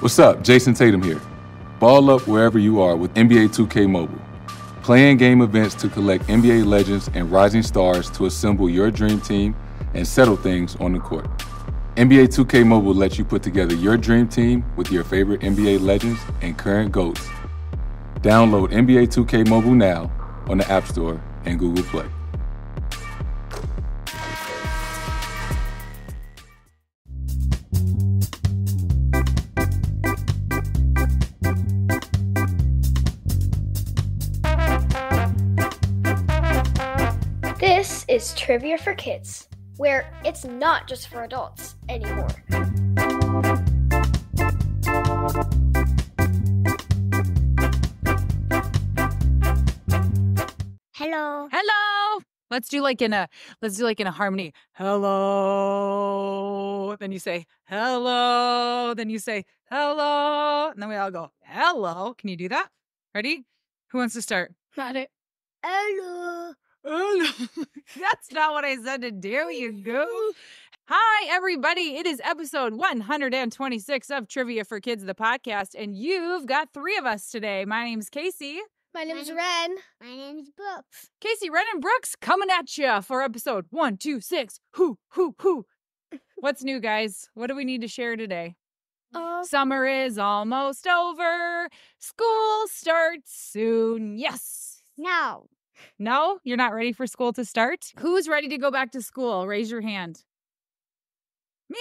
What's up? Jayson Tatum here. Ball up wherever you are with NBA 2K Mobile. Play in game events to collect NBA legends and rising stars to assemble your dream team and settle things on the court. NBA 2K Mobile lets you put together your dream team with your favorite NBA legends and current GOATs. Download NBA 2K Mobile now on the App Store and Google Play. Trivia for Kids, where it's not just for adults anymore. Hello. Hello. Let's do like in a let's do like in a harmony. Hello. Then you say hello. Then you say hello. And then we all go hello. Can you do that? Ready? Who wants to start? Not it. Hello. Hello. That's not what I said to do, you goof. Hi, everybody. It is episode 126 of Trivia for Kids, the podcast, and you've got three of us today. My name's Casey. My name's My- Ren. My name's Brooks. Casey, Ren, and Brooks coming at you for episode 126. Who, who, who? What's new, guys? What do we need to share today? Uh, Summer is almost over. School starts soon. Yes. No. No, you're not ready for school to start? Who's ready to go back to school? Raise your hand. Me,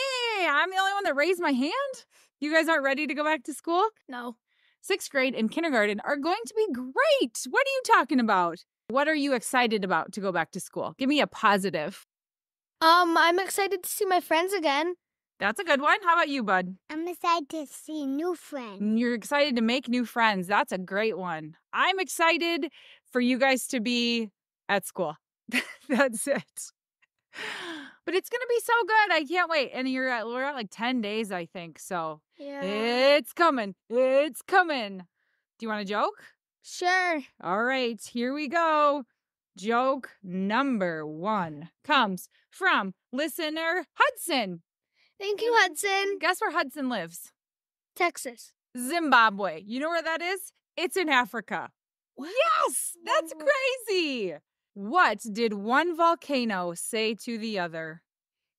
I'm the only one that raised my hand. You guys aren't ready to go back to school? no. Sixth grade and kindergarten are going to be great. What are you talking about? What are you excited about to go back to school? Give me a positive. Um, I'm excited to see my friends again. That's a good one. How about you, bud? I'm excited to see new friends. You're excited to make new friends. That's a great one. I'm excited for you guys to be at school. That's it. But it's gonna be so good. I can't wait. And you're at we're at like 10 days, I think. So Yeah. it's coming. It's coming. Do you want a joke? Sure. All right, here we go. Joke number one comes from listener Hudson. Thank you, Hudson. Guess where Hudson lives? Texas. Zimbabwe. You know where that is? It's in Africa. Yes, that's crazy. What did one volcano say to the other?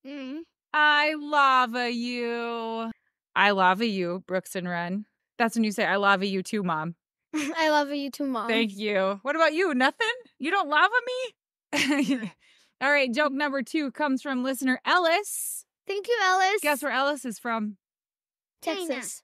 Mm. I lava you. I lava you, Brooks and Ren. That's when you say I lava you too, mom. I love you too, Mom. Thank you. What about you? Nothing? You don't lava me? All right, joke number two comes from listener Ellis. Thank you, Ellis. Guess where Ellis is from? Texas.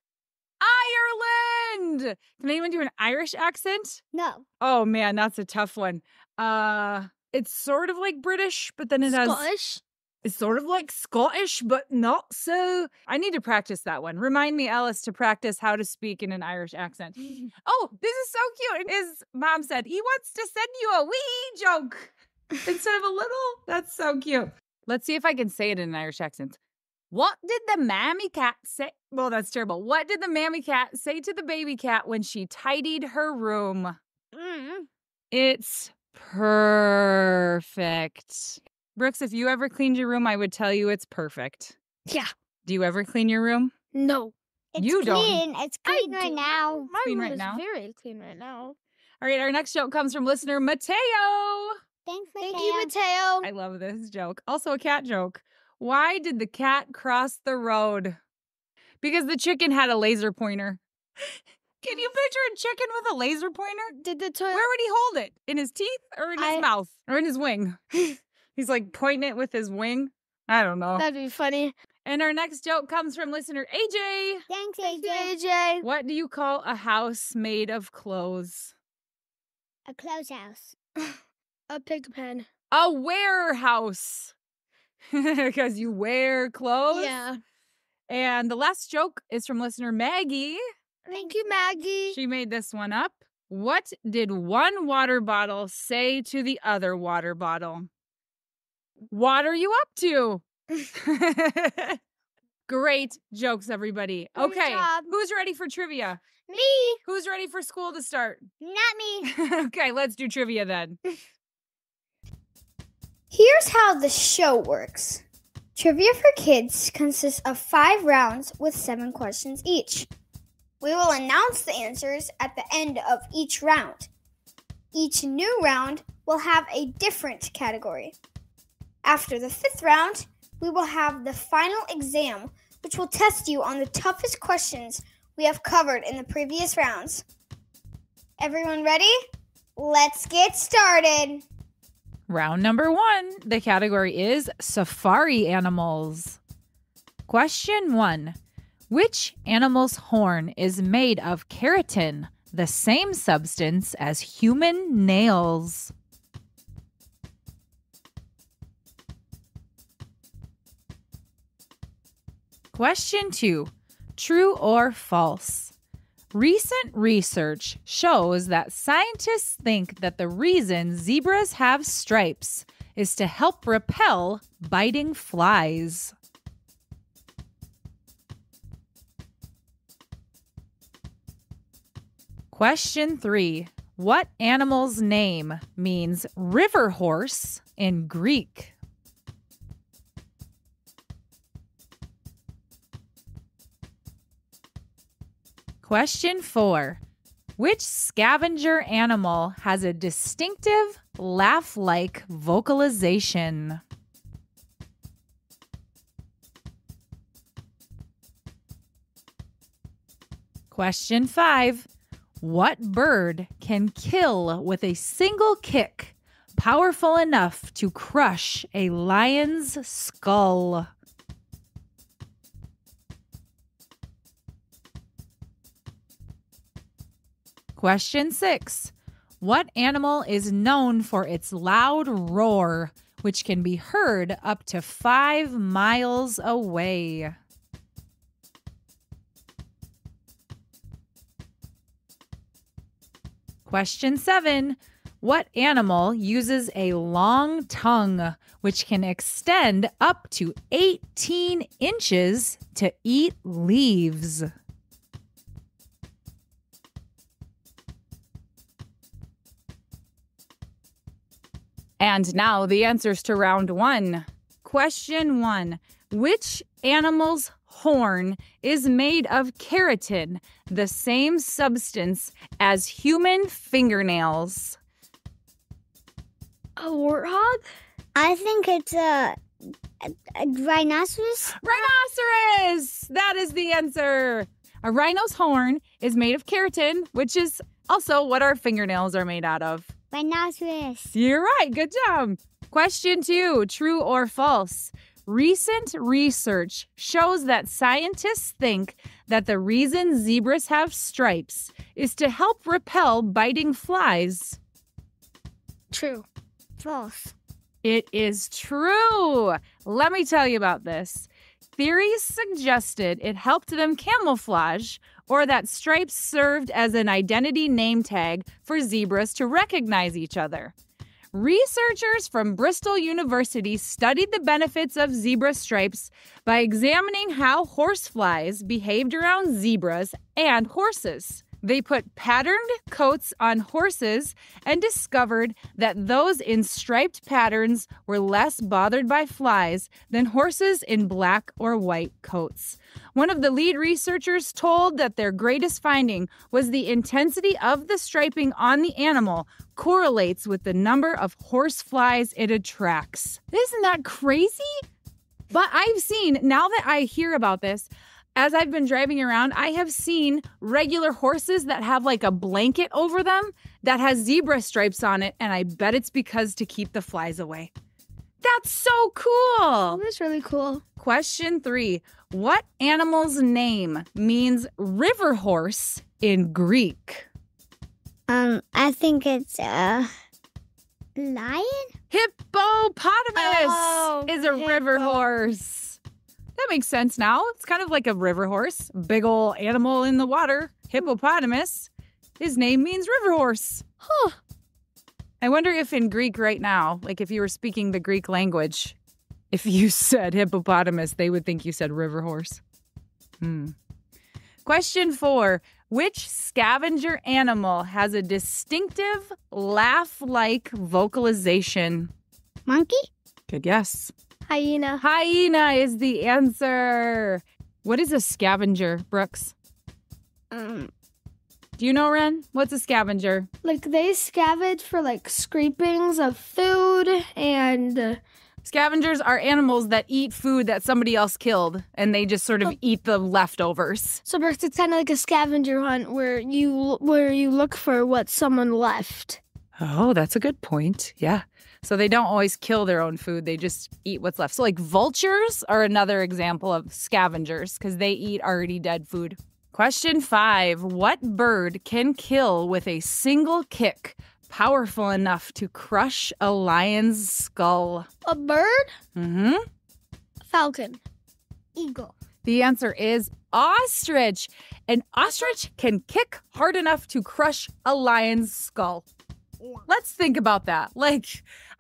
Ireland. Can anyone do an Irish accent? No. Oh man, that's a tough one. Uh it's sort of like British, but then it has Scottish. it's sort of like Scottish, but not so. I need to practice that one. Remind me, Ellis, to practice how to speak in an Irish accent. Oh, this is so cute. His mom said he wants to send you a wee joke instead of a little. That's so cute. Let's see if I can say it in an Irish accent. What did the mammy cat say? Well, that's terrible. What did the mammy cat say to the baby cat when she tidied her room? Mm. It's perfect. Brooks, if you ever cleaned your room, I would tell you it's perfect. Yeah. Do you ever clean your room? No. It's You don't- It's clean. It's I clean right do. now. My Clean room right is now? very clean right now. All right, our next joke comes from listener Mateo. Thanks, Mateo. Thank you, Mateo. I love this joke. Also, a cat joke. Why did the cat cross the road? Because the chicken had a laser pointer. Can you picture a chicken with a laser pointer? Did the toilet? Where would he hold it? In his teeth or in his I- mouth or in his wing? He's like pointing it with his wing. I don't know. That'd be funny. And our next joke comes from listener AJ. Thanks, Thank AJ. AJ. What do you call a house made of clothes? A clothes house. A pig pen. A warehouse. Because you wear clothes. Yeah. And the last joke is from listener Maggie. Thank you, Maggie. She made this one up. What did one water bottle say to the other water bottle? What are you up to? Great jokes, everybody. Okay. Who's ready for trivia? Me. Who's ready for school to start? Not me. okay, let's do trivia then. Here's how the show works Trivia for Kids consists of five rounds with seven questions each. We will announce the answers at the end of each round. Each new round will have a different category. After the fifth round, we will have the final exam, which will test you on the toughest questions we have covered in the previous rounds. Everyone ready? Let's get started. Round number one. The category is safari animals. Question one Which animal's horn is made of keratin, the same substance as human nails? Question two True or false? Recent research shows that scientists think that the reason zebras have stripes is to help repel biting flies. Question three What animal's name means river horse in Greek? Question four Which scavenger animal has a distinctive laugh like vocalization? Question five What bird can kill with a single kick, powerful enough to crush a lion's skull? Question six What animal is known for its loud roar, which can be heard up to five miles away? Question seven What animal uses a long tongue, which can extend up to 18 inches to eat leaves? And now the answers to round one. Question one Which animal's horn is made of keratin, the same substance as human fingernails? A warthog? I think it's a, a, a rhinoceros. Rhinoceros! That is the answer. A rhino's horn is made of keratin, which is also what our fingernails are made out of. Rhinoceros. You're right. Good job. Question two true or false? Recent research shows that scientists think that the reason zebras have stripes is to help repel biting flies. True. False. It is true. Let me tell you about this. Theories suggested it helped them camouflage or that stripes served as an identity name tag for zebras to recognize each other. Researchers from Bristol University studied the benefits of zebra stripes by examining how horseflies behaved around zebras and horses. They put patterned coats on horses and discovered that those in striped patterns were less bothered by flies than horses in black or white coats. One of the lead researchers told that their greatest finding was the intensity of the striping on the animal correlates with the number of horse flies it attracts. Isn't that crazy? But I've seen, now that I hear about this, as I've been driving around, I have seen regular horses that have like a blanket over them that has zebra stripes on it, and I bet it's because to keep the flies away. That's so cool. That's really cool. Question three What animal's name means river horse in Greek? Um, I think it's a lion. Hippopotamus Oh, is a river horse. That makes sense now. It's kind of like a river horse, big ol' animal in the water. Hippopotamus. His name means river horse. Huh. I wonder if in Greek right now, like if you were speaking the Greek language, if you said hippopotamus, they would think you said river horse. Hmm. Question four Which scavenger animal has a distinctive laugh like vocalization? Monkey. Good guess. Hyena. Hyena is the answer. What is a scavenger, Brooks? Um, Do you know, Ren? What's a scavenger? Like they scavenge for like scrapings of food and uh, Scavengers are animals that eat food that somebody else killed and they just sort of eat the leftovers. so Brooks, it's kind of like a scavenger hunt where you where you look for what someone left. Oh, that's a good point. Yeah. So they don't always kill their own food, they just eat what's left. So, like vultures are another example of scavengers because they eat already dead food. Question five What bird can kill with a single kick, powerful enough to crush a lion's skull? A bird, Mm hmm. falcon. eagle. The answer is ostrich. An ostrich can kick hard enough to crush a lion's skull. Let's think about that. Like,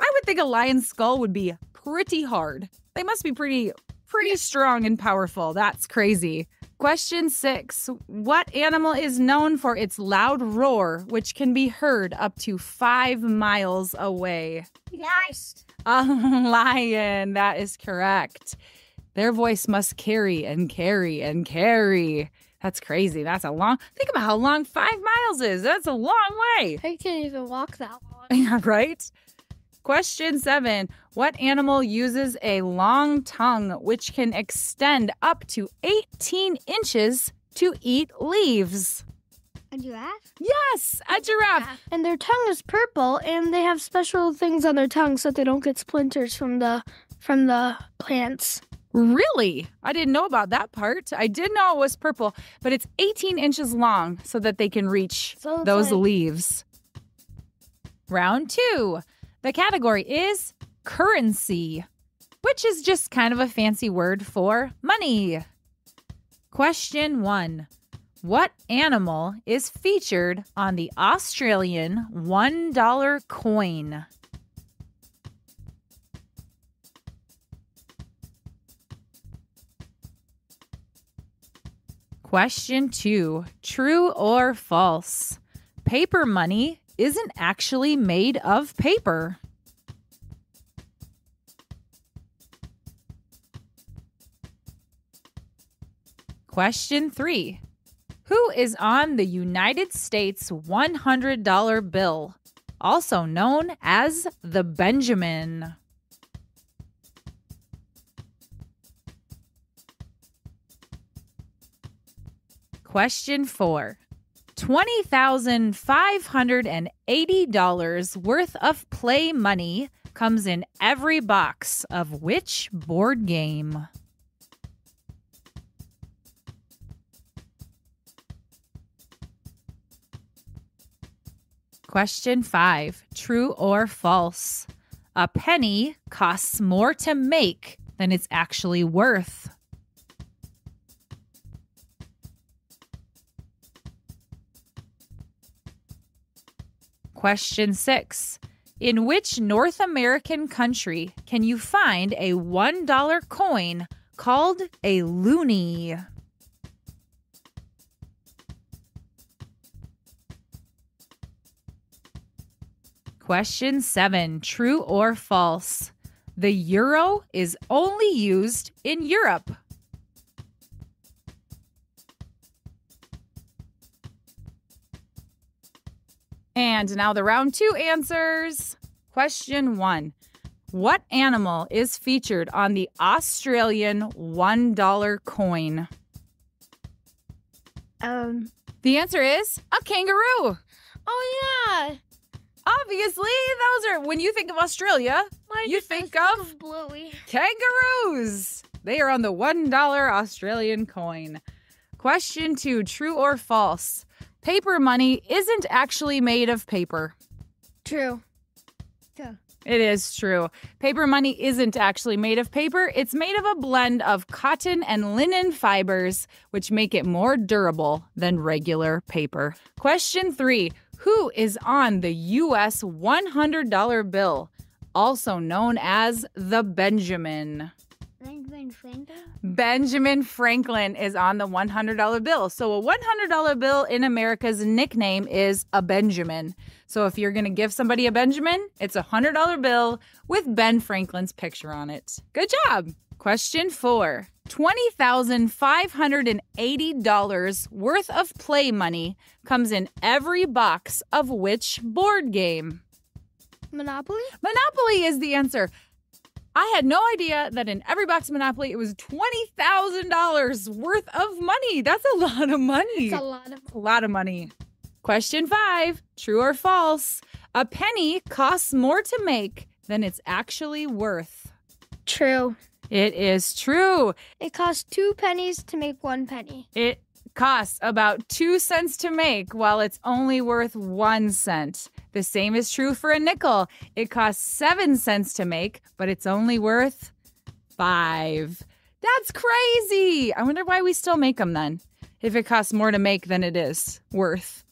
I would think a lion's skull would be pretty hard. They must be pretty, pretty strong and powerful. That's crazy. Question six What animal is known for its loud roar, which can be heard up to five miles away? Nice. A lion. That is correct. Their voice must carry and carry and carry. That's crazy. That's a long. Think about how long five miles is. That's a long way. I can't even walk that long. Yeah, right? Question seven What animal uses a long tongue which can extend up to 18 inches to eat leaves? A giraffe? Yes, a giraffe. And their tongue is purple, and they have special things on their tongue so that they don't get splinters from the from the plants. Really? I didn't know about that part. I did know it was purple, but it's 18 inches long so that they can reach So those like- leaves. Round two. The category is currency, which is just kind of a fancy word for money. Question one What animal is featured on the Australian $1 coin? Question two True or false? Paper money isn't actually made of paper. Question three Who is on the United States $100 bill, also known as the Benjamin? Question four. $20,580 worth of play money comes in every box of which board game? Question five True or false? A penny costs more to make than it's actually worth. Question six. In which North American country can you find a $1 coin called a loonie? Question seven True or false? The euro is only used in Europe. And now the round two answers. Question one What animal is featured on the Australian $1 coin? Um. The answer is a kangaroo. Oh yeah. Obviously, those are when you think of Australia, Why You think of- Bluey? kangaroos. They are on the $1 Australian coin. Question two True or false? Paper money isn't actually made of paper. True. It is true. Paper money isn't actually made of paper. It's made of a blend of cotton and linen fibers, which make it more durable than regular paper. Question three Who is on the US $100 bill, also known as the Benjamin? Benjamin Franklin? Benjamin Franklin is on the $100 bill. So a $100 bill in America's nickname is a Benjamin. So if you're going to give somebody a Benjamin, it's a $100 bill with Ben Franklin's picture on it. Good job. Question four $20,580 worth of play money comes in every box of which board game? Monopoly? Monopoly is the answer. I had no idea that in every box of Monopoly it was $20,000 worth of money. That's a lot of money. It's a lot of. A lot of money. Question five True or false? A penny costs more to make than it's actually worth. True. It is true. It costs two pennies to make one penny. It costs about two cents to make while it's only worth one cent. The same is true for a nickel. It costs seven cents to make, but it's only worth five. That's crazy. I wonder why we still make them then, if it costs more to make than it is worth.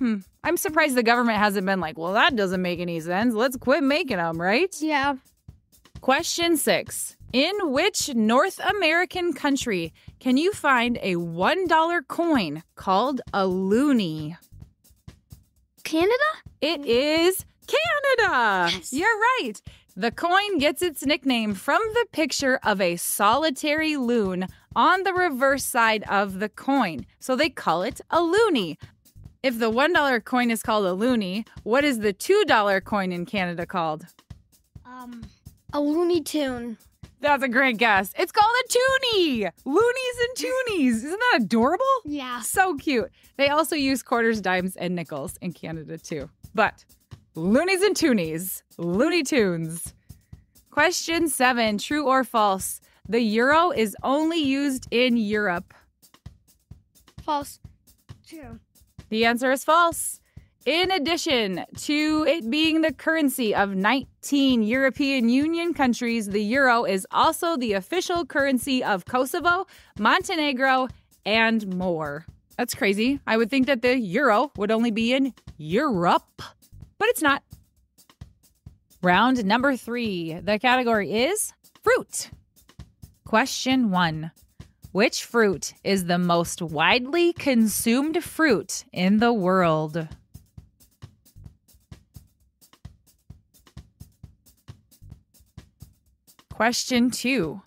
Hmm. I'm surprised the government hasn't been like, well, that doesn't make any sense. Let's quit making them, right? Yeah. Question six In which North American country can you find a $1 coin called a loonie? Canada? It is Canada. Yes. You're right. The coin gets its nickname from the picture of a solitary loon on the reverse side of the coin. So they call it a loonie. If the $1 coin is called a loonie, what is the $2 coin in Canada called? Um, a Looney Tune. That's a great guess. It's called a toonie. Loonies and toonies. Isn't that adorable? Yeah. So cute. They also use quarters, dimes, and nickels in Canada too. But loonies and toonies, Looney Tunes. Question seven True or false? The euro is only used in Europe. False. True. The answer is false. In addition to it being the currency of 19 European Union countries, the euro is also the official currency of Kosovo, Montenegro, and more. That's crazy. I would think that the euro would only be in Europe, but it's not. Round number three. The category is fruit. Question one Which fruit is the most widely consumed fruit in the world? Question two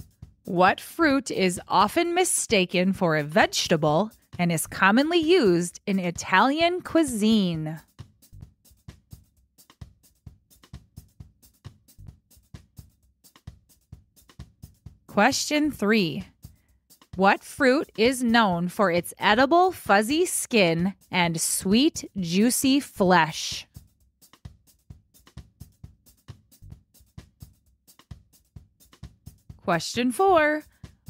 What fruit is often mistaken for a vegetable and is commonly used in Italian cuisine? Question three What fruit is known for its edible, fuzzy skin and sweet, juicy flesh? Question four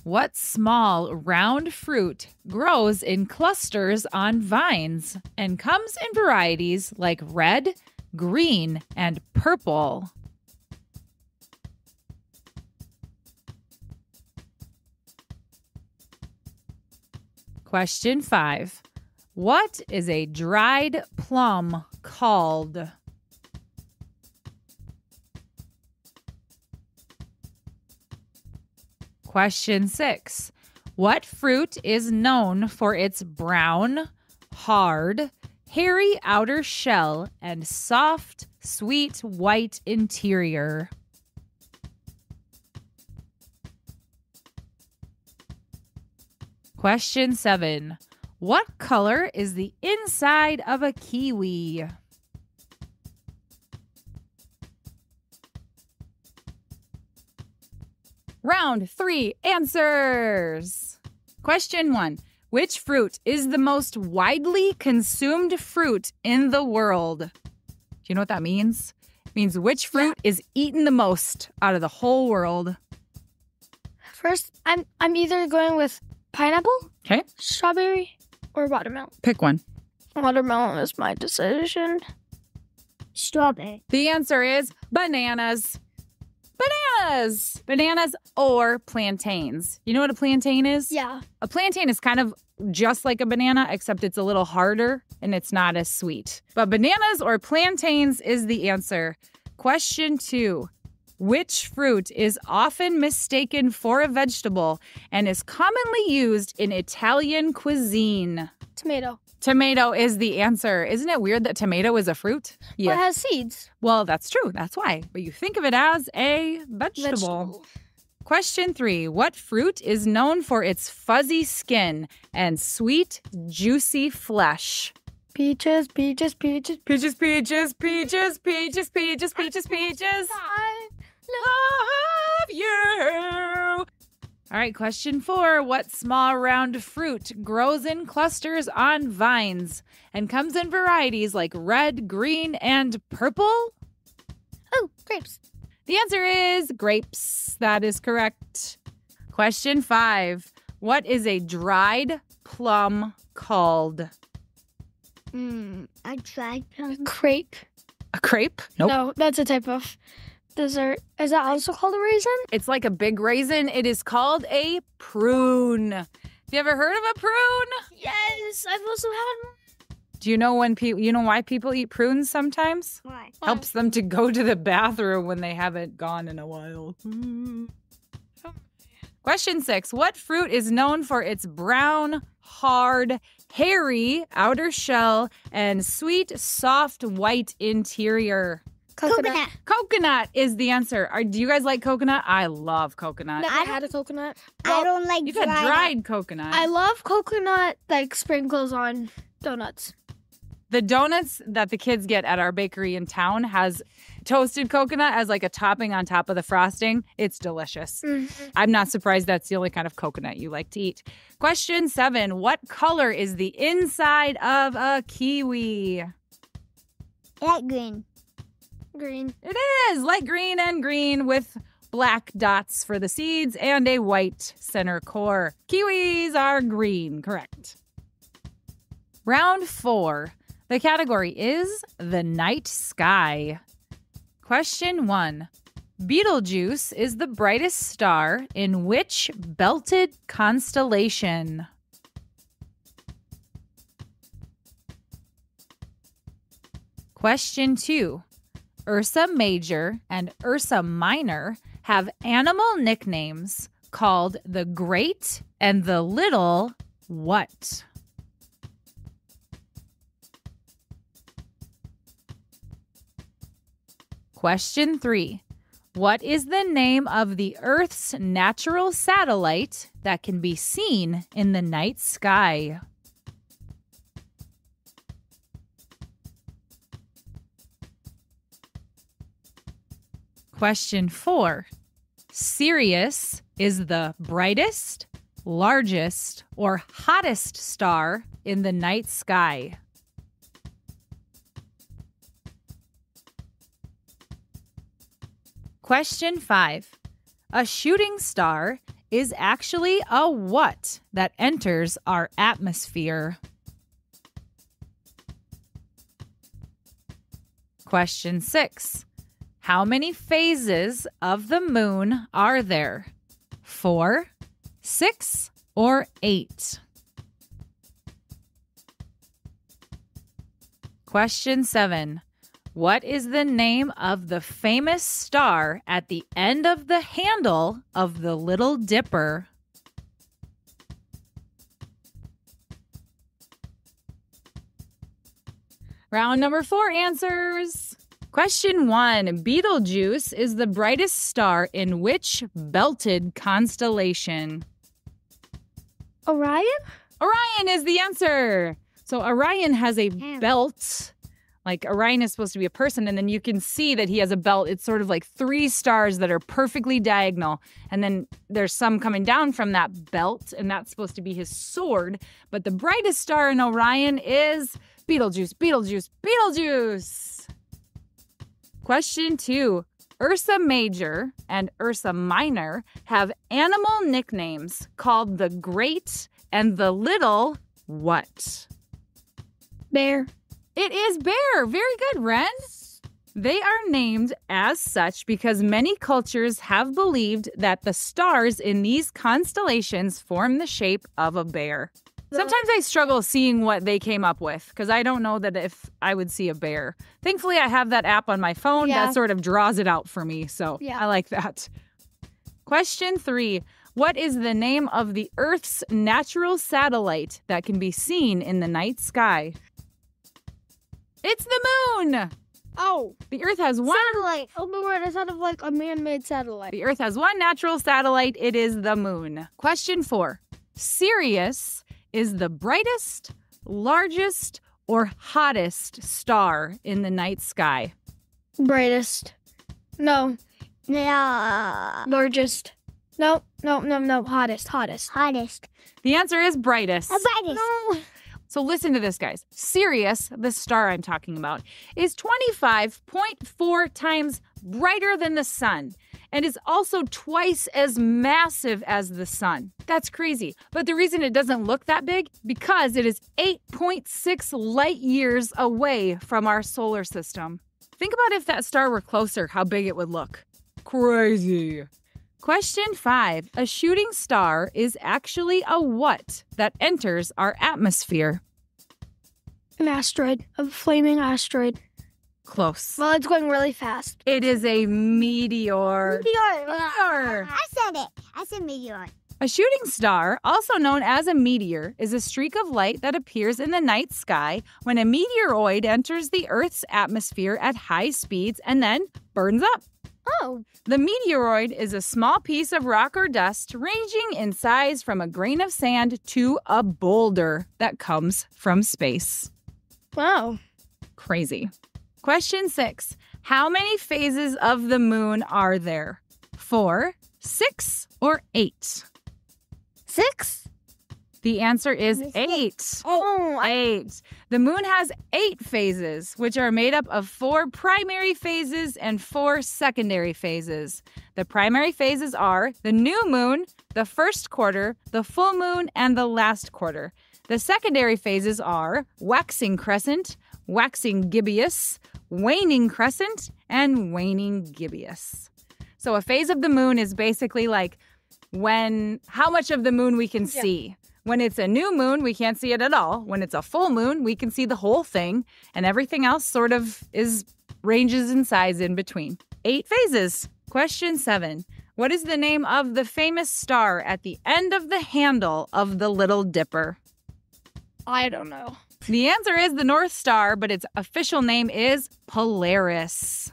What small, round fruit grows in clusters on vines and comes in varieties like red, green, and purple? Question five What is a dried plum called? Question six What fruit is known for its brown, hard, hairy outer shell and soft, sweet white interior? Question seven What color is the inside of a kiwi? Round three answers. Question one Which fruit is the most widely consumed fruit in the world? Do you know what that means? It means which fruit is eaten the most out of the whole world? First, I'm I'm either going with pineapple, Okay, strawberry, or watermelon. pick one. Watermelon is my decision. Strawberry. The answer is bananas. Bananas! Bananas or plantains. You know what a plantain is? Yeah. A plantain is kind of just like a banana, except it's a little harder and it's not as sweet. But bananas or plantains is the answer. Question two Which fruit is often mistaken for a vegetable and is commonly used in Italian cuisine? Tomato. Tomato is the answer. Isn't it weird that tomato is a fruit? Well, it has seeds. Well, that's true. That's why. But you think of it as a vegetable. Question three What fruit is known for its fuzzy skin and sweet, juicy flesh? Peaches, peaches, peaches. Peaches, peaches, peaches, peaches, peaches, peaches, peaches. I love you. All right, question four. What small round fruit grows in clusters on vines and comes in varieties like red, green, and purple? Oh, grapes. The answer is grapes. That is correct. Question five. What is a dried plum called? Mm, I tried plum. A Crepe. A crepe? Nope. No, that's a type of dessert. Is that also called a raisin? It's like a big raisin. It is called a prune. Have you ever heard of a prune? Yes, I've also had one. Do you know when people you know why people eat prunes sometimes? Why? Helps them to go to the bathroom when they haven't gone in a while. Question six. What fruit is known for its brown, hard, hairy outer shell and sweet, soft, white interior? Coconut. Coconut is the answer. Are, do you guys like coconut? I love coconut. Never I had a coconut. I don't like You've dried. had dried coconut. I love coconut like sprinkles on donuts. the donuts that the kids get at our bakery in town has toasted coconut as like a topping on top of the frosting. It's delicious. Mm-hmm. I'm not surprised that's the only kind of coconut you like to eat. Question seven What color is the inside of a kiwi? Light green. Green. It is light green and green with black dots for the seeds and a white center core. Kiwis are green, correct. Round four. The category is the night sky. Question one Betelgeuse is the brightest star in which belted constellation? Question two Ursa Major and Ursa Minor have animal nicknames called the Great and the Little what? Question three. What is the name of the Earth's natural satellite that can be seen in the night sky? Question four Sirius is the brightest, largest, or hottest star in the night sky. Question five A shooting star is actually a what that enters our atmosphere? Question six How many phases of the moon are there? Four, six, or eight? Question seven. What is the name of the famous star at the end of the handle of the Little Dipper? Round number four answers. Question one Betelgeuse is the brightest star in which belted constellation? Orion? Orion is the answer. So Orion has a Damn. belt. Like Orion is supposed to be a person, and then you can see that he has a belt. It's sort of like three stars that are perfectly diagonal. And then there's some coming down from that belt, and that's supposed to be his sword. But the brightest star in Orion is Betelgeuse, Betelgeuse, Betelgeuse. Question two Ursa Major and Ursa Minor have animal nicknames called the Great and the Little what? Bear. It is bear. Very good, Ren. They are named as such because many cultures have believed that the stars in these constellations form the shape of a bear. Sometimes I struggle seeing what they came up with because I don't know that if I would see a bear. Thankfully, I have that app on my phone Yeah. that sort of draws it out for me. So Yeah. I like that. Question three What is the name of the Earth's natural satellite that can be seen in the night sky? It's the moon. Oh, The Earth has one. satellite. Oh my word! I thought of like a man-made satellite. The Earth has one natural satellite. It is the moon. Question four Sirius is the brightest, largest, or hottest star in the night sky. Brightest. No, No. largest. No, no, no, no. Hottest, hottest. Hottest. The answer is brightest. The brightest. No. So listen to this, guys. Sirius, the star I'm talking about, is 25.4 times brighter than the sun and is also twice as massive as the sun. That's crazy. But the reason it doesn't look that big because it is 8.6 light years away from our solar system. Think about if that star were closer, how big it would look. Crazy. Question 5. A shooting star is actually a what that enters our atmosphere? An asteroid. A flaming asteroid. Close. Well, it's going really fast. It is a meteor. Meteor. I said it. I said meteor. A shooting star, also known as a meteor, is a streak of light that appears in the night sky when a meteoroid enters the Earth's atmosphere at high speeds and then burns up. Oh, The meteoroid is a small piece of rock or dust ranging in size from a grain of sand to a boulder that comes from space. wow. Crazy. Question six How many phases of the moon are there? Four, six, or eight? Six? The answer is eight. Oh, oh, I, Eight. The moon has eight phases, which are made up of four primary phases and four secondary phases. The primary phases are the new moon, the first quarter, the full moon, and the last quarter. The secondary phases are waxing crescent, waxing gibbous, waning crescent, and waning gibbous. So a phase of the moon is basically like when how much of the moon we can Yeah. see. When it's a new moon, we can't see it at all. When it's a full moon, we can see the whole thing, and everything else sort of is ranges in size in between. Eight phases. Question seven. What is the name of the famous star at the end of the handle of the Little Dipper? I don't know. The answer is the North Star, but its official name is Polaris.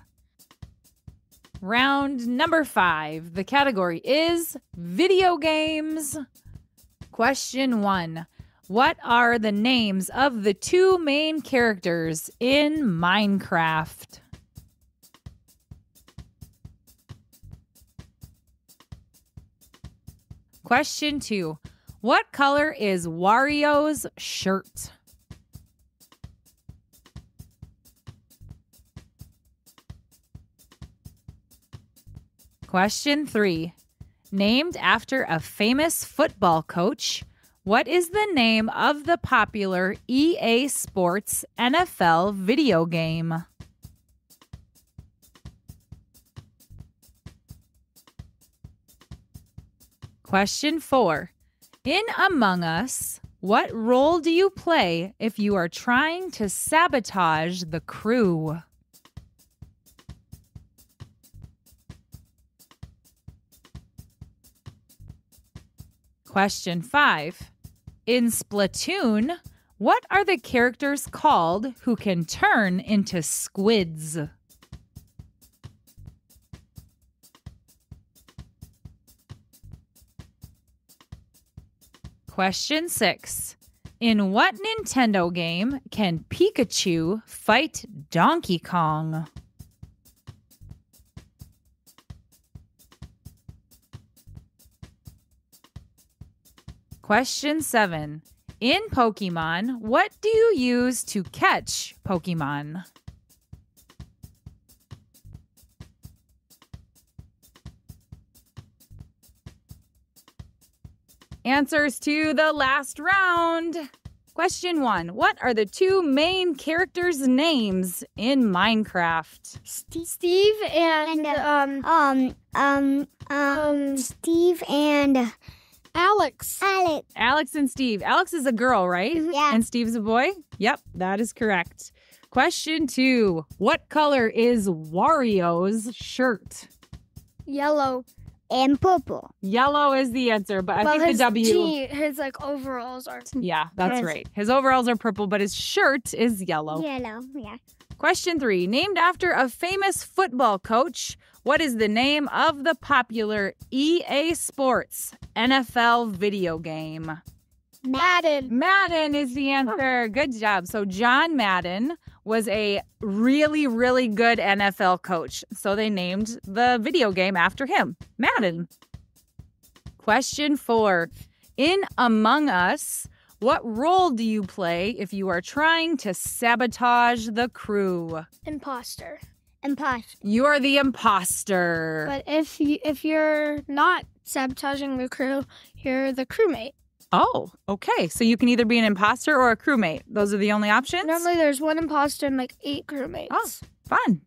Round number five. The category is video games. Question one What are the names of the two main characters in Minecraft? Question two What color is Wario's shirt? Question three. Named after a famous football coach, what is the name of the popular EA Sports NFL video game? Question four. In Among Us, what role do you play if you are trying to sabotage the crew? Question five. In Splatoon, what are the characters called who can turn into squids? Question six. In what Nintendo game can Pikachu fight Donkey Kong? Question seven. In Pokemon, what do you use to catch Pokemon? Answers to the last round. Question one What are the two main characters' names in Minecraft? Steve, Steve and, And, um Um, um, um, um Steve and Alex. Alex. Alex and Steve. Alex is a girl, right? Mm-hmm. Yeah. And Steve's a boy? Yep, that is correct. Question two What color is Wario's shirt? Yellow. And purple. Yellow is the answer, but I well, think his the W. G, his like overalls are. Yeah, that's Yes. right. His overalls are purple, but his shirt is yellow. Yellow. Yeah. Question three Named after a famous football coach, what is the name of the popular EA Sports NFL video game? Madden. Madden is the answer. Good job. So, John Madden was a really, really good NFL coach. So, they named the video game after him Madden. Question four In Among Us, what role do you play if you are trying to sabotage the crew? Imposter. Imposter. You are the imposter. But if you if you're not sabotaging the crew, you're the crewmate. oh, okay. So you can either be an imposter or a crewmate. Those are the only options? Normally, there's one imposter and like eight crewmates. Oh. Fun.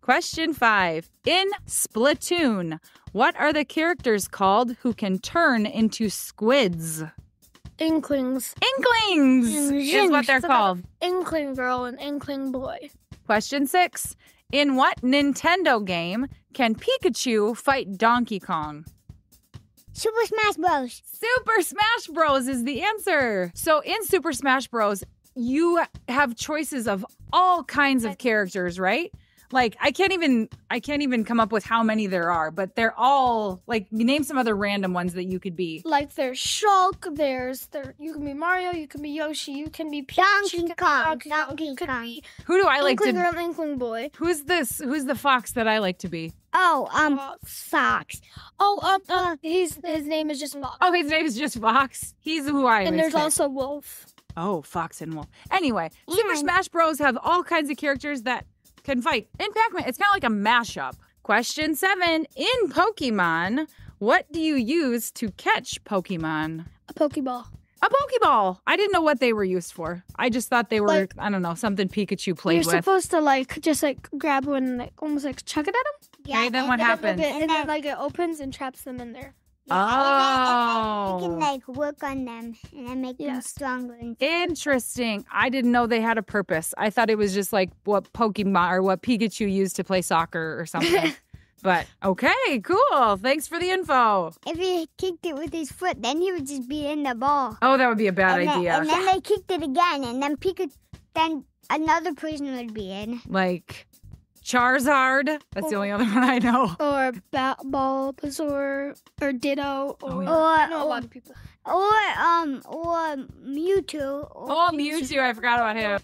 Question five. In Splatoon, what are the characters called who can turn into squids? Inklings. Inklings is what they're called. Inkling girl and Inkling boy. Question six. In what Nintendo game can Pikachu fight Donkey Kong? Super Smash Bros. Super Smash Bros. is the answer. So in Super Smash Bros, you have choices of all kinds of characters, right? Like I can't even I can't even come up with how many there are, but they're all like name some other random ones that you could be. Like there's Shulk, there's there you can be Mario, you can be Yoshi, you can be Peach, Donkey you Kong. Donkey Kong, Donkey Kong. Who do I like Inkling to girl Inkling boy. Who's this? Who's the fox that I like to be? Oh, um, Fox. Fox. Oh, um, uh, he's his name is just Fox. Oh, his name is just Fox. He's who I am. and there's pick. also Wolf. Oh, Fox and Wolf. Anyway, Super Smash Bros. have all kinds of characters that can fight. In Pac-Man, it's kind of like a mashup. Question seven. In Pokemon, what do you use to catch Pokemon? A Pokeball. A Pokeball. I didn't know what they were used for. I just thought they were, Like- I don't know, something Pikachu played You're with. supposed to like just like grab one and like almost like chuck it at him. Okay, then what And then, happens? and then like it opens and traps them in there. Oh. You can Oh. like work on them and then make them stronger. And Interesting. I didn't know they had a purpose. I thought it was just like what Pokemon or what Pikachu used to play soccer or something. but okay, cool. Thanks for the info. if he kicked it with his foot, then he would just be in the ball. Oh, that would be a bad and, then, idea. and then they kicked it again, and then Pikachu, then another person would be in. like Charizard. That's the only other one I know. Or ba- Bulbasaur or Ditto. Or Oh, yeah. Or, I know a lot of people. or um, or Mewtwo. Or Oh, Mewtwo. I forgot about him.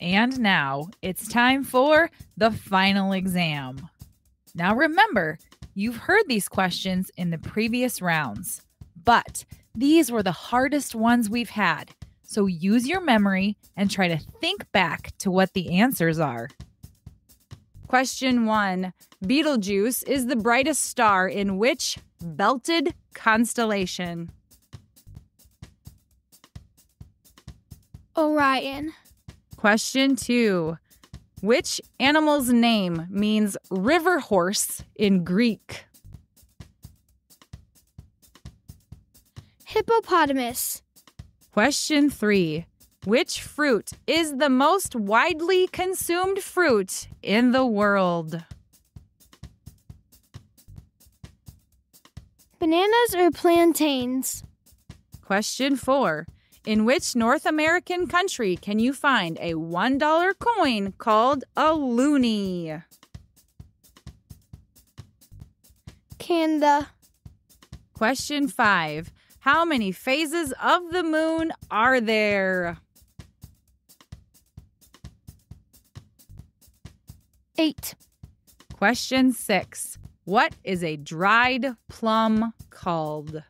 And now it's time for the final exam. Now remember, you've heard these questions in the previous rounds, but these were the hardest ones we've had. So use your memory and try to think back to what the answers are. Question one Betelgeuse is the brightest star in which belted constellation? Orion. Question two Which animal's name means river horse in Greek? Hippopotamus. Question three Which fruit is the most widely consumed fruit in the world? Bananas or plantains? Question four In which North American country can you find a $1 coin called a loonie? Canada. Question five How many phases of the moon are there? Eight. Question six What is a dried plum called?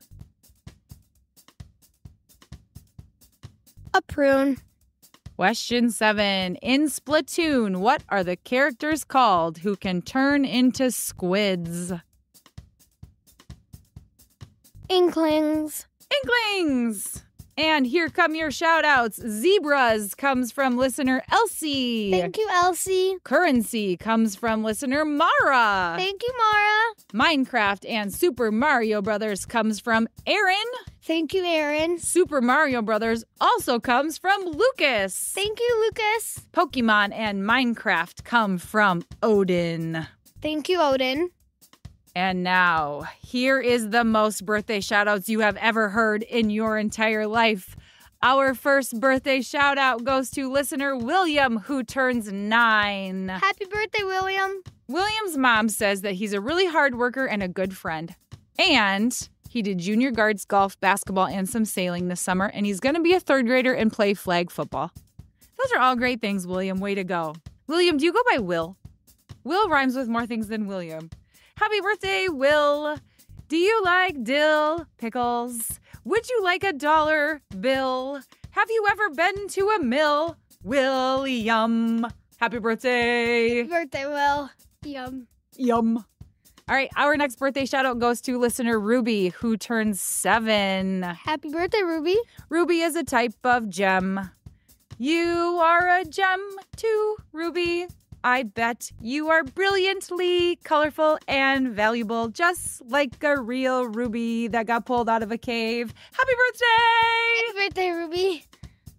A prune. Question seven In Splatoon, what are the characters called who can turn into squids? Inklings. Inklings! And here come your shout outs. Zebras comes from listener Elsie. Thank you, Elsie. Currency comes from listener Mara. Thank you, Mara. Minecraft and Super Mario Brothers comes from Aaron. Thank you, Aaron. Super Mario Brothers also comes from Lucas. Thank you, Lucas. Pokemon and Minecraft come from Odin. Thank you, Odin. And now, here is the most birthday shoutouts you have ever heard in your entire life. Our first birthday shout out goes to listener William, who turns nine. Happy birthday, William. William's mom says that he's a really hard worker and a good friend. And he did junior guards, golf, basketball, and some sailing this summer, and he's going to be a third grader and play flag football. Those are all great things, William. Way to go. William, do you go by Will? Will rhymes with more things than William. Happy birthday, Will. Do you like dill pickles? Would you like a dollar bill? Have you ever been to a mill? William. Happy birthday. Happy birthday, Will. Yum. Yum. All right, our next birthday shout out goes to listener Ruby, who turns seven. Happy birthday, Ruby. Ruby is a type of gem. You are a gem too, Ruby. I bet you are brilliantly colorful and valuable, just like a real ruby that got pulled out of a cave. Happy birthday! Happy birthday, Ruby.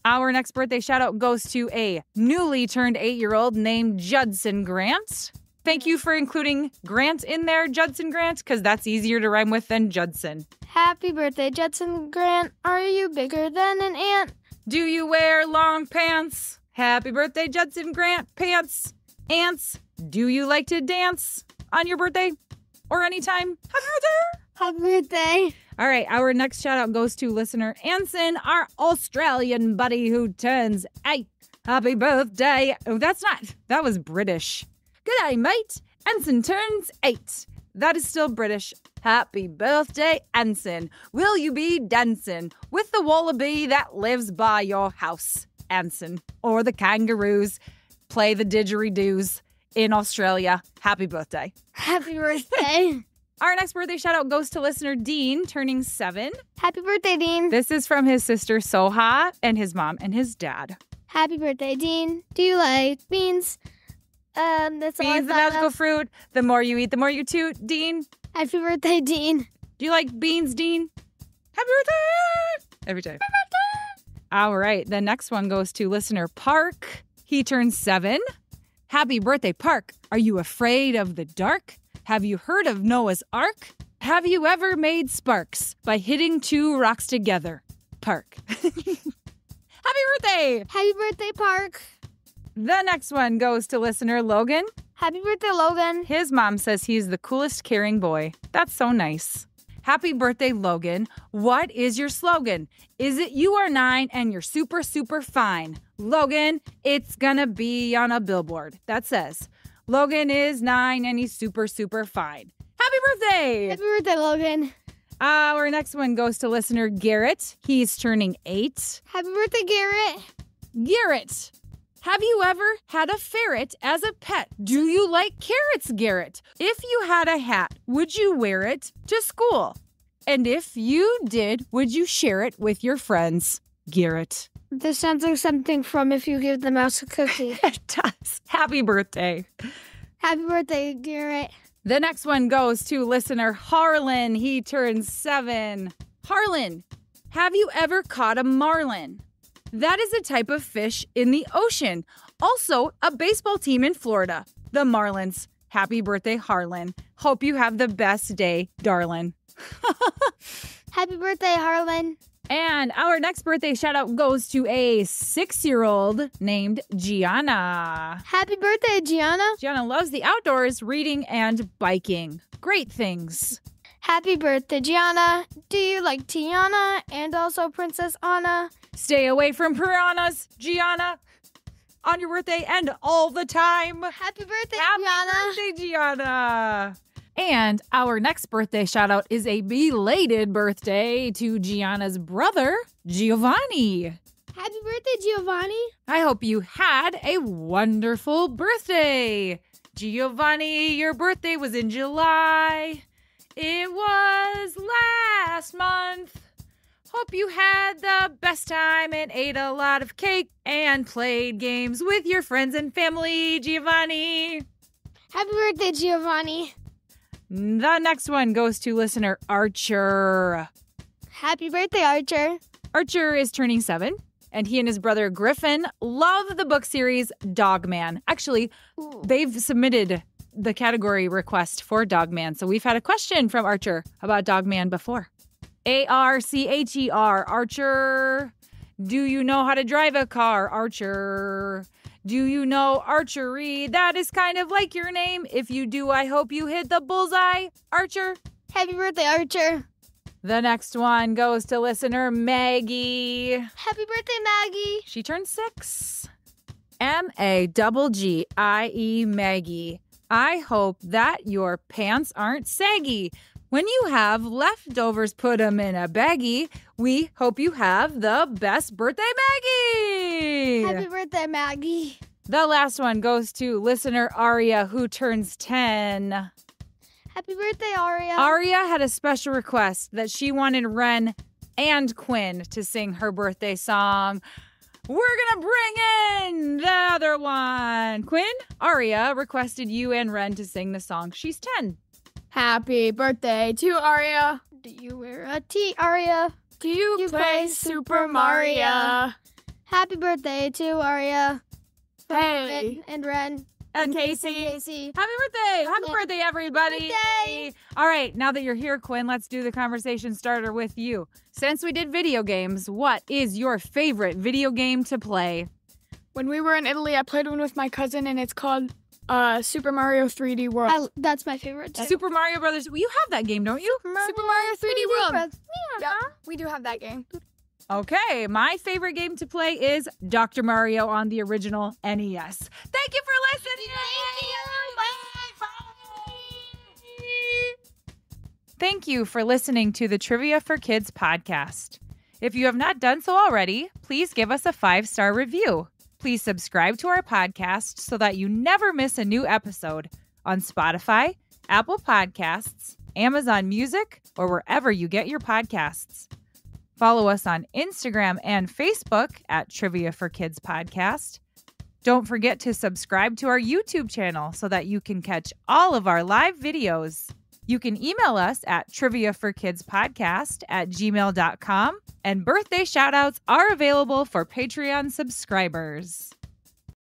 Our next birthday shout out goes to a newly turned eight year old named Judson Grant. Thank you for including Grant in there, Judson Grant, because that's easier to rhyme with than Judson. Happy birthday, Judson Grant. Are you bigger than an ant? Do you wear long pants? Happy birthday, Judson Grant. Pants. Ants. Do you like to dance on your birthday or anytime? Happy birthday! Happy birthday. All right, our next shout out goes to listener Anson, our Australian buddy who turns eight. Happy birthday. Oh, that's not, that was British. G'day, mate. Anson turns eight. That is still British. Happy birthday, Anson. Will you be dancing with the wallaby that lives by your house, Anson? Or the kangaroos play the didgeridoos in Australia? Happy birthday. Happy birthday. Our next birthday shout out goes to listener Dean, turning seven. Happy birthday, Dean. This is from his sister Soha and his mom and his dad. Happy birthday, Dean. Do you like beans? Um, that's all Beans, the magical of. fruit. The more you eat, the more you toot. Dean, Happy birthday, Dean. do you like beans, Dean? Happy birthday! Every time. All right, the next one goes to listener Park. He turns seven. Happy birthday, Park. Are you afraid of the dark? Have you heard of Noah's Ark? Have you ever made sparks by hitting two rocks together? Park. Happy birthday! Happy birthday, Park. The next one goes to listener Logan. Happy birthday, Logan. His mom says he's the coolest caring boy. That's so nice. Happy birthday, Logan. What is your slogan? Is it you are nine and you're super, super fine? Logan, it's gonna be on a billboard that says, Logan is nine and he's super, super fine. Happy birthday! Happy birthday, Logan. Uh, our next one goes to listener Garrett. He's turning eight. Happy birthday, Garrett. Garrett, have you ever had a ferret as a pet? Do you like carrots, Garrett? If you had a hat, would you wear it to school? And if you did, would you share it with your friends, Garrett? This sounds like something from if you give the mouse a cookie. It does. Happy birthday. Happy birthday, Garrett. The next one goes to listener Harlan. He turns seven. Harlan, have you ever caught a marlin? That is a type of fish in the ocean. Also, a baseball team in Florida, the Marlins. Happy birthday, Harlan. Hope you have the best day, darling. Happy birthday, Harlan. And our next birthday shout out goes to a six year old named Gianna. Happy birthday, Gianna. Gianna loves the outdoors, reading, and biking. Great things. Happy birthday, Gianna. Do you like Tiana and also Princess Anna? Stay away from piranhas, Gianna, on your birthday and all the time. Happy birthday, Happy Gianna. birthday, Gianna. And our next birthday shout out is a belated birthday to Gianna's brother, Giovanni. Happy birthday, Giovanni. I hope you had a wonderful birthday. Giovanni, your birthday was in July. It was last month. Hope you had the best time and ate a lot of cake and played games with your friends and family, Giovanni. Happy birthday, Giovanni. The next one goes to listener Archer. Happy birthday, Archer. Archer is turning seven, and he and his brother Griffin love the book series Dogman. Actually, they've submitted the category request for Dogman. So we've had a question from Archer about Dogman before. A R C H E R, Archer. Do you know how to drive a car, Archer? Do you know archery? That is kind of like your name. If you do, I hope you hit the bullseye, Archer. Happy birthday, Archer. The next one goes to listener Maggie. Happy birthday, Maggie. She turned six. M A double G I E Maggie. I hope that your pants aren't saggy. When you have leftovers, put them in a baggie. We hope you have the best birthday, Maggie. Happy birthday, Maggie. the last one goes to listener Aria, who turns 10. Happy birthday, Aria. Aria had a special request that she wanted Ren and Quinn to sing her birthday song. We're gonna bring in the other one. Quinn, Aria requested you and Ren to sing the song. She's 10. Happy birthday to Aria. Do you wear a T, Aria? Do you, You play Super Mario. Happy birthday to Aria. Hey. And, and Ren. And Casey. Casey. Happy birthday! Happy Yeah. birthday, everybody! Birthday! All right, now that you're here, Quinn, let's do the conversation starter with you. Since we did video games, what is your favorite video game to play? When we were in Italy, I played one with my cousin, and it's called uh, Super Mario 3D World. I, that's my favorite. too. Super Mario Brothers. You have that game, don't you? Super Mario 3D World. Bros. Yeah, we do have that game. Okay, my favorite game to play is Dr. Mario on the original NES. Thank you for listening. Thank you. Thank you for listening to the Trivia for Kids podcast. If you have not done so already, please give us a five star review. Please subscribe to our podcast so that you never miss a new episode on Spotify, Apple Podcasts, Amazon Music, or wherever you get your podcasts. Follow us on Instagram and Facebook at Trivia for Kids Podcast. Don't forget to subscribe to our YouTube channel so that you can catch all of our live videos. You can email us at triviaforkidspodcast at gmail.com, and birthday shoutouts are available for Patreon subscribers.